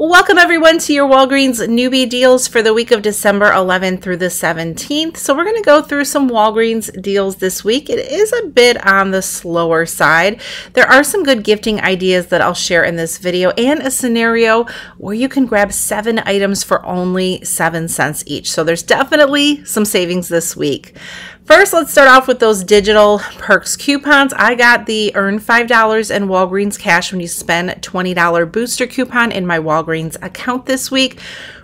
Welcome everyone to your Walgreens newbie deals for the week of December 11th through the 17th. So we're going to go through some Walgreens deals this week. It is a bit on the slower side. There are some good gifting ideas that I'll share in this video and a scenario where you can grab seven items for only seven cents each. So there's definitely some savings this week. First, let's start off with those digital perks coupons. I got the earn $5 in Walgreens cash when you spend $20 booster coupon in my Walgreens account this week.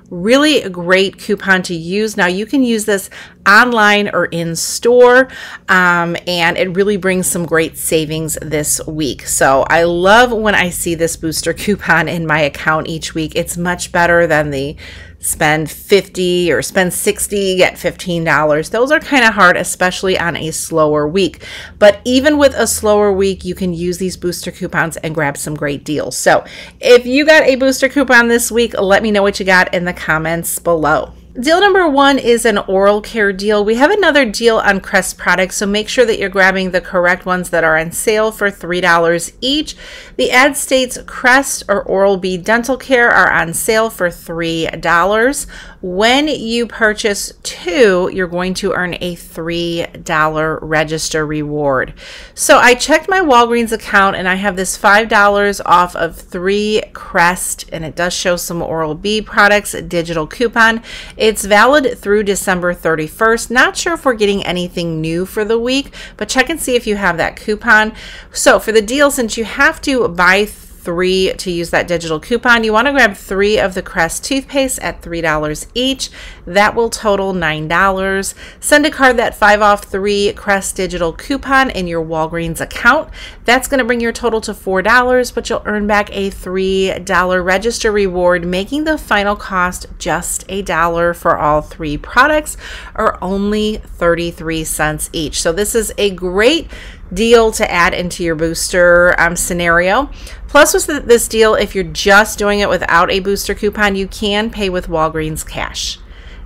Really a great coupon to use. Now, you can use this online or in store, um, and it really brings some great savings this week. So, I love when I see this booster coupon in my account each week. It's much better than the spend 50 or spend 60 get $15 those are kind of hard especially on a slower week. But even with a slower week you can use these booster coupons and grab some great deals. So if you got a booster coupon this week let me know what you got in the comments below Deal number one is an oral care deal. We have another deal on Crest products, so make sure that you're grabbing the correct ones that are on sale for $3 each. The ad states Crest or Oral B Dental Care are on sale for $3. When you purchase two, you're going to earn a $3 register reward. So I checked my Walgreens account and I have this $5 off of three Crest, and it does show some Oral B products, digital coupon. It's valid through December 31st. Not sure if we're getting anything new for the week, but check and see if you have that coupon. So for the deal, since you have to buy three to use that digital coupon. You want to grab three of the Crest toothpaste at $3 each. That will total $9. Send a card that 5 off 3 Crest digital coupon in your Walgreens account. That's going to bring your total to $4, but you'll earn back a $3 register reward, making the final cost just a dollar for all three products or only 33 cents each. So this is a great deal to add into your booster um, scenario. Plus, with this deal, if you're just doing it without a booster coupon, you can pay with Walgreens cash.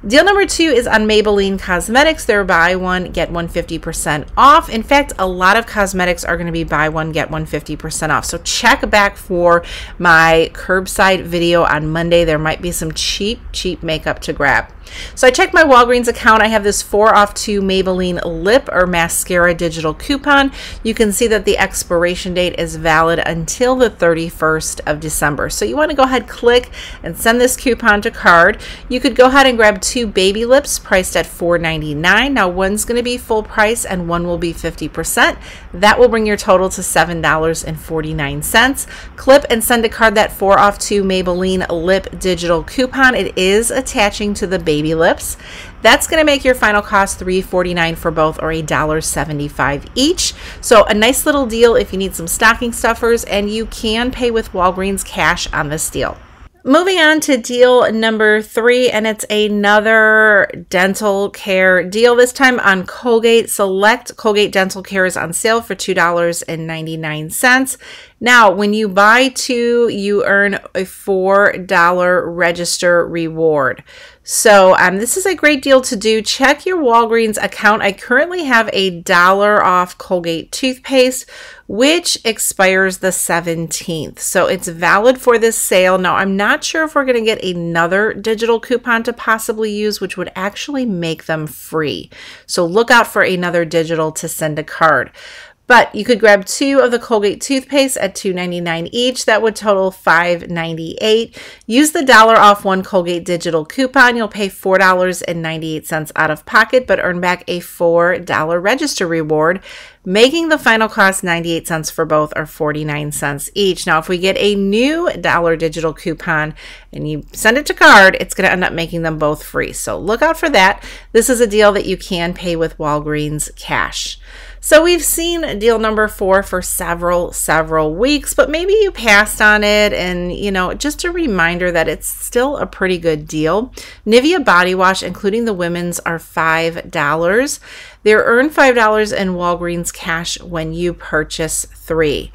Deal number two is on Maybelline Cosmetics. They're buy one, get one fifty percent off. In fact, a lot of cosmetics are going to be buy one, get one fifty percent off. So check back for my curbside video on Monday. There might be some cheap, cheap makeup to grab. So I checked my Walgreens account. I have this 4 off 2 Maybelline lip or mascara digital coupon. You can see that the expiration date is valid until the 31st of December. So you want to go ahead, click, and send this coupon to card. You could go ahead and grab two baby lips priced at $4.99. Now one's going to be full price and one will be 50%. That will bring your total to $7.49. Clip and send a card that 4 off 2 Maybelline lip digital coupon. It is attaching to the baby baby lips. That's going to make your final cost $3.49 for both or $1.75 each. So a nice little deal if you need some stocking stuffers and you can pay with Walgreens cash on this deal. Moving on to deal number three, and it's another dental care deal, this time on Colgate. Select Colgate Dental Care is on sale for $2.99. Now, when you buy two, you earn a $4 register reward. So um, this is a great deal to do. Check your Walgreens account. I currently have a dollar off Colgate toothpaste, which expires the 17th. So it's valid for this sale. Now, I'm not sure if we're going to get another digital coupon to possibly use, which would actually make them free. So look out for another digital to send a card. But you could grab two of the Colgate toothpaste at $2.99 each. That would total $5.98. Use the dollar off one Colgate digital coupon. You'll pay $4.98 out of pocket, but earn back a $4 register reward, making the final cost 98 cents for both or 49 cents each. Now, if we get a new dollar digital coupon and you send it to card, it's going to end up making them both free. So look out for that. This is a deal that you can pay with Walgreens cash. So we've seen deal number four for several, several weeks, but maybe you passed on it. And, you know, just a reminder that it's still a pretty good deal. Nivea body wash, including the women's, are $5. They're earned $5 in Walgreens cash when you purchase three.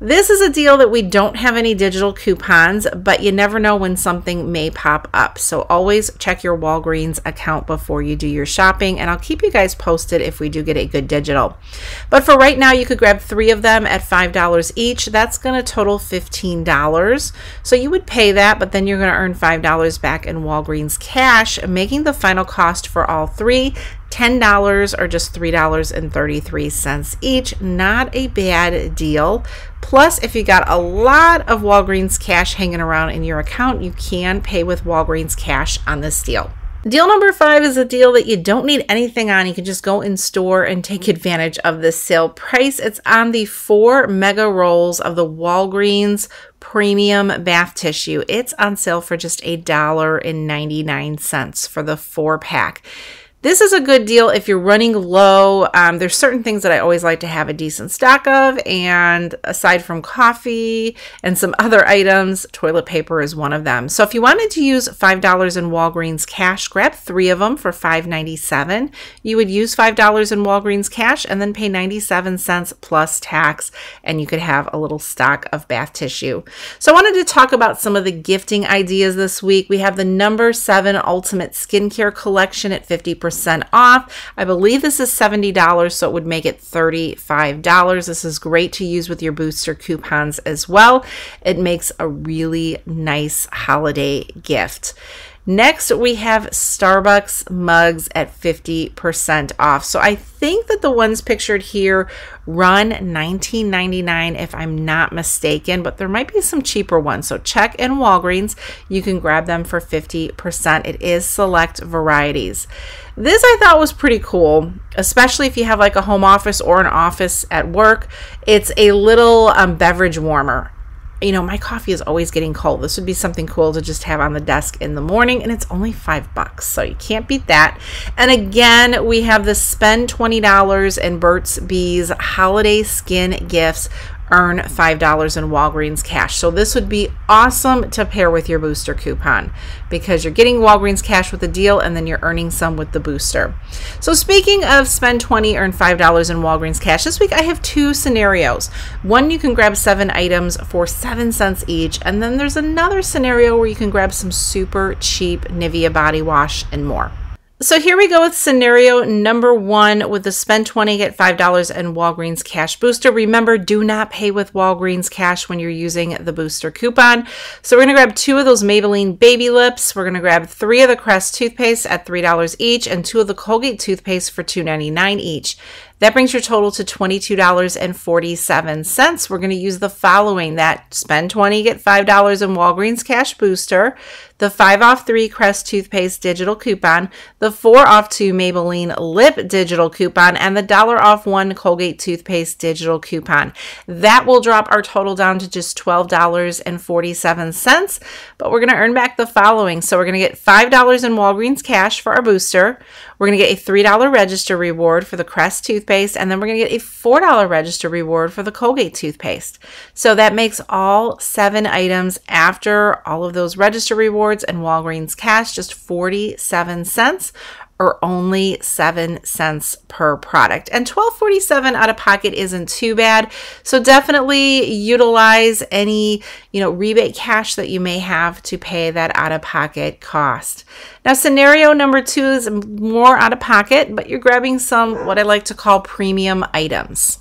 This is a deal that we don't have any digital coupons, but you never know when something may pop up. So always check your Walgreens account before you do your shopping, and I'll keep you guys posted if we do get a good digital. But for right now, you could grab three of them at $5 each. That's going to total $15. So you would pay that, but then you're going to earn $5 back in Walgreens cash, making the final cost for all three $10 or just $3.33 each. Not a bad deal. Plus, if you got a lot of Walgreens cash hanging around in your account, you can pay with Walgreens cash on this deal. Deal number five is a deal that you don't need anything on. You can just go in store and take advantage of this sale price. It's on the four mega rolls of the Walgreens premium bath tissue. It's on sale for just a dollar and 99 cents for the four pack. This is a good deal if you're running low. Um, there's certain things that I always like to have a decent stock of, and aside from coffee and some other items, toilet paper is one of them. So if you wanted to use $5 in Walgreens cash, grab three of them for $5.97. You would use $5 in Walgreens cash and then pay 97 cents plus tax, and you could have a little stock of bath tissue. So I wanted to talk about some of the gifting ideas this week. We have the number seven Ultimate Skincare Collection at 50% percent off. I believe this is $70, so it would make it $35. This is great to use with your booster coupons as well. It makes a really nice holiday gift. Next, we have Starbucks mugs at 50% off. So I think that the ones pictured here run $19.99 if I'm not mistaken, but there might be some cheaper ones. So check in Walgreens. You can grab them for 50%. It is select varieties. This I thought was pretty cool, especially if you have like a home office or an office at work. It's a little um, beverage warmer you know, my coffee is always getting cold. This would be something cool to just have on the desk in the morning, and it's only five bucks, so you can't beat that. And again, we have the spend $20 in Burt's Bees holiday skin gifts earn $5 in Walgreens cash. So this would be awesome to pair with your booster coupon because you're getting Walgreens cash with the deal and then you're earning some with the booster. So speaking of spend 20 earn $5 in Walgreens cash, this week I have two scenarios. One you can grab 7 items for 7 cents each and then there's another scenario where you can grab some super cheap Nivea body wash and more. So here we go with scenario number one with the spend 20, get $5 and Walgreens cash booster. Remember, do not pay with Walgreens cash when you're using the booster coupon. So we're going to grab two of those Maybelline baby lips. We're going to grab three of the Crest toothpaste at $3 each and two of the Colgate toothpaste for $2.99 each. That brings your total to $22.47. We're going to use the following that spend 20, get $5 in Walgreens Cash Booster, the 5 off 3 Crest toothpaste digital coupon, the 4 off 2 Maybelline lip digital coupon, and the dollar off 1 Colgate toothpaste digital coupon. That will drop our total down to just $12.47, but we're going to earn back the following. So we're going to get $5 in Walgreens cash for our booster. We're going to get a $3 register reward for the Crest toothpaste, and then we're going to get a $4 register reward for the Colgate toothpaste. So that makes all seven items after all of those register rewards and Walgreens cash just 47 cents or only 7 cents per product. And 12.47 out of pocket isn't too bad. So definitely utilize any, you know, rebate cash that you may have to pay that out of pocket cost. Now scenario number 2 is more out of pocket, but you're grabbing some what I like to call premium items.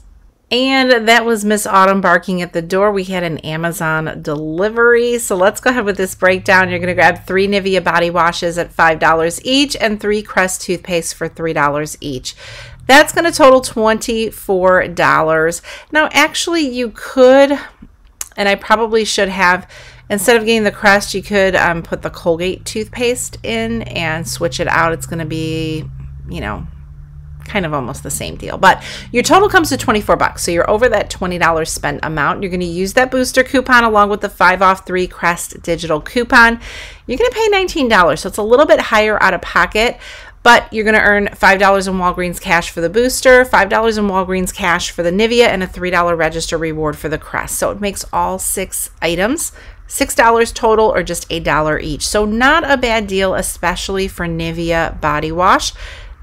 And that was Miss Autumn barking at the door. We had an Amazon delivery. So let's go ahead with this breakdown. You're going to grab three Nivea body washes at $5 each and three Crest toothpaste for $3 each. That's going to total $24. Now, actually, you could, and I probably should have, instead of getting the Crest, you could um, put the Colgate toothpaste in and switch it out. It's going to be, you know, kind of almost the same deal. But your total comes to 24 bucks. So you're over that $20 spent amount. You're going to use that booster coupon along with the 5 off 3 Crest digital coupon. You're going to pay $19. So it's a little bit higher out of pocket. But you're going to earn $5 in Walgreens cash for the booster, $5 in Walgreens cash for the Nivea, and a $3 register reward for the Crest. So it makes all six items $6 total or just $8 each. So not a bad deal, especially for Nivea body wash.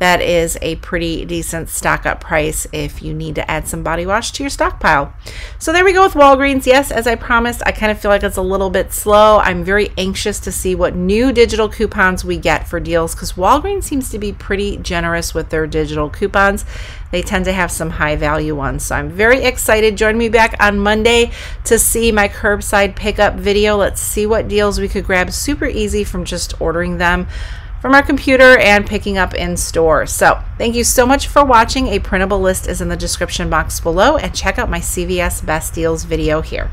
That is a pretty decent stock up price if you need to add some body wash to your stockpile. So there we go with Walgreens. Yes, as I promised, I kind of feel like it's a little bit slow. I'm very anxious to see what new digital coupons we get for deals because Walgreens seems to be pretty generous with their digital coupons. They tend to have some high value ones. So I'm very excited. Join me back on Monday to see my curbside pickup video. Let's see what deals we could grab super easy from just ordering them from our computer and picking up in store. So, thank you so much for watching. A printable list is in the description box below and check out my CVS Best Deals video here.